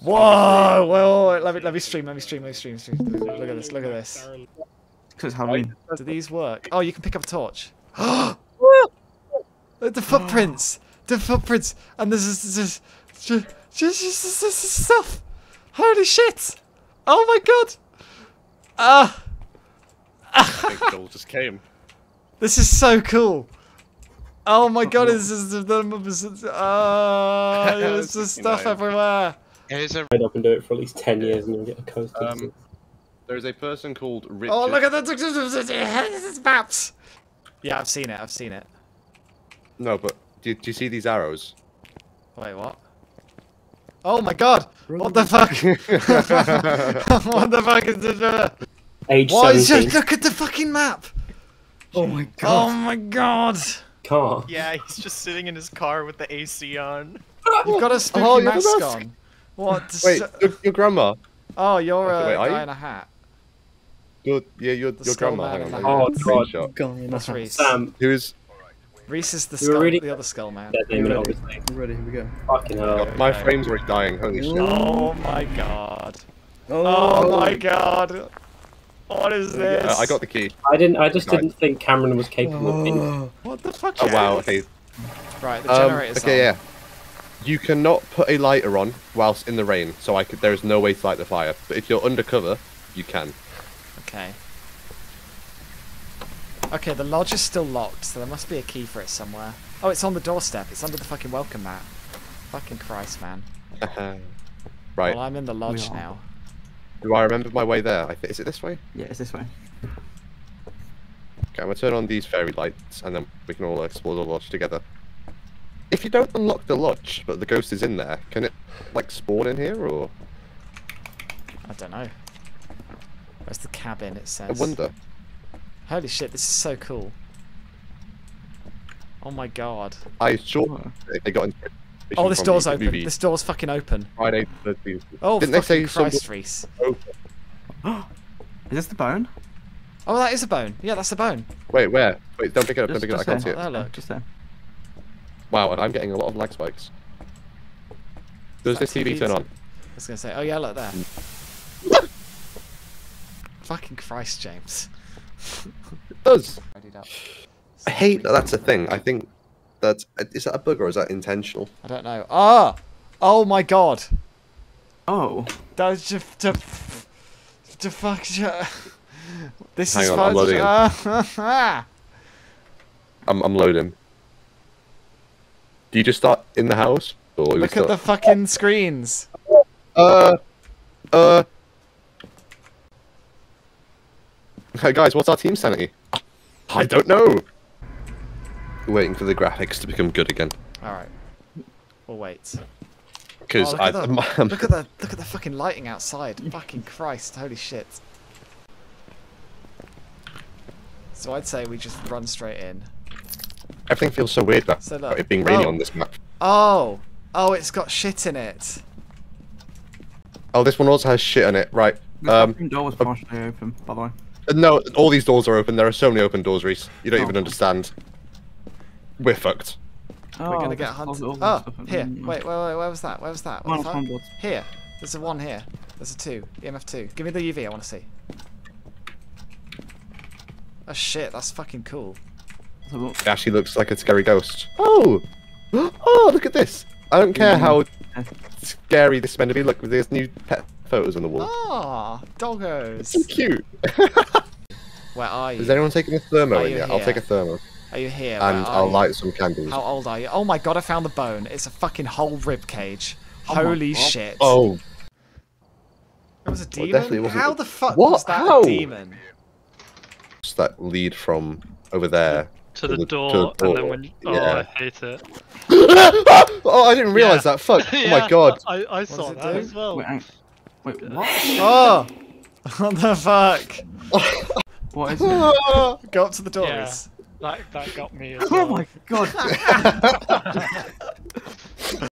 Whoa! Whoa! wait, Let me let me stream. Let me stream. Let me stream. stream. Look at this. Look at this. Because Halloween. Do these work? Oh, you can pick up a torch. the footprints. The footprints. And there's this, this, just, just, just, just, this stuff. Holy shit! Oh my god! Ah! Big Joel just came. This is so cool. Oh my god, this is the the uh, there's just stuff everywhere. Here's a I'd up and do it for at least 10 years and you'll get a coast. Um, there's a person called Richard. Oh, look at the the maps. Yeah, I've seen it. I've seen it. No, but do, do you see these arrows? Wait, what? Oh my god! What the fuck? what the fuck is this? Age Why is 17 just look at the fucking map? Oh my god. Oh my god! car. Yeah, he's just sitting in his car with the AC on. You've got a spooky Oh, mask mask. on. What? Wait, your, your grandma. Oh, you're Okay, a wait, are guy you? in a hat. Your, yeah, your, The your grandma. Hang on, the let me Oh, get a God. That's Reese. Sam, Who's Reese is the You were skull, really- the other skull man. dead name it, obviously. Ready, here we go. Fucking hell. my frames were dying. Holy shit! Oh my god. Oh my god. What is this? Uh, I got the key. I didn't. I just Right. didn't think Cameron was capable of being. What the fuck? Oh wow. Okay. Right, the Um, generator's okay. on. Yeah. You cannot put a lighter on whilst in the rain, so I could. There is no way to light the fire. But if you're undercover, you can. Okay. Okay, the lodge is still locked, so there must be a key for it somewhere. Oh, it's on the doorstep. It's under the fucking welcome mat. Fucking Christ, man. right. Well, I'm in the lodge now. Do I remember my way there? I thi- Is it this way? Yeah, it's this way. Okay, I'm gonna turn on these fairy lights, and then we can all explore the lodge together. If you don't unlock the lodge, but the ghost is in there, can it like spawn in here, or I don't know. Where's the cabin? It says. I says. wonder? Holy shit, this is so cool. Oh my god. I sure they got. inspiration Oh, this door's open. movie This door's fucking open. Friday the 13th. Oh, Didn't they say some Christ, Reese. open? Is this the bone? Oh, that is a bone. Yeah, that's a bone. Wait, where? Wait, don't pick it up. Just, don't pick it up. I can't see it. Oh, look. Just there. Wow, and I'm getting a lot of lag spikes. Does this TV turn on? I was gonna say, oh yeah, look there. Fucking Christ, James. It does. I hate that. That's a thing. I think that's that a bug or is that intentional? I don't know. Ah! Oh my god! Oh. That was just to, to fuck. This Hang is on, fun. I'm loading in. I'm I'm loading. Do you just start in the house or Look at the fucking screens. uh uh? Hey guys, what's our team sanity? I don't know. We're waiting for the graphics to become good again All right. We'll wait. because Oh, I at the, I'm- look at the look at the fucking lighting outside. Fucking Christ! Holy shit! So I'd say we just run straight in. Everything feels so weird about So look- it being rainy oh. on this map. Oh, oh, it's got shit in it. Oh, this one also has shit in it. Right. The Um. door was partially open, by the way. Uh, No, all these doors are open. There are so many open doors, Reese. You don't Oh. even understand. We're fucked. Oh, We're gonna get there's hunted. all- all Oh, here. Wait, wait, wait. Where was that? Where was that? What One the on fuck? boards. Here. There's a one here. There's a two. EMF two. Give me the UV. I want to see. Oh shit! That's fucking cool. It actually looks like a scary ghost. Oh! Oh, look at this! I don't care how scary this is meant to be. Look, there's new pet photos on the wall. Ah, doggos. So cute! Where are you? Is anyone taking a thermo in yet? I'll take a thermo. Are you here? And Where are I'll you? light some candles. How old are you? Oh my god! I found the bone. It's a fucking whole rib cage. Oh Holy shit! Oh, it was a demon. definitely wasn't How the- the fuck What? was that How? a demon? it's that lead from over there. To To the the- to door, and then when you, oh, yeah. I hate it. oh, I didn't realise Yeah. that. Fuck! Oh Yeah, my god! I, I saw it that do? as well. Wait, wait, what? Oh! What the fuck? What is it? Go up to the door. Yeah. That that got me as oh well. Oh my god!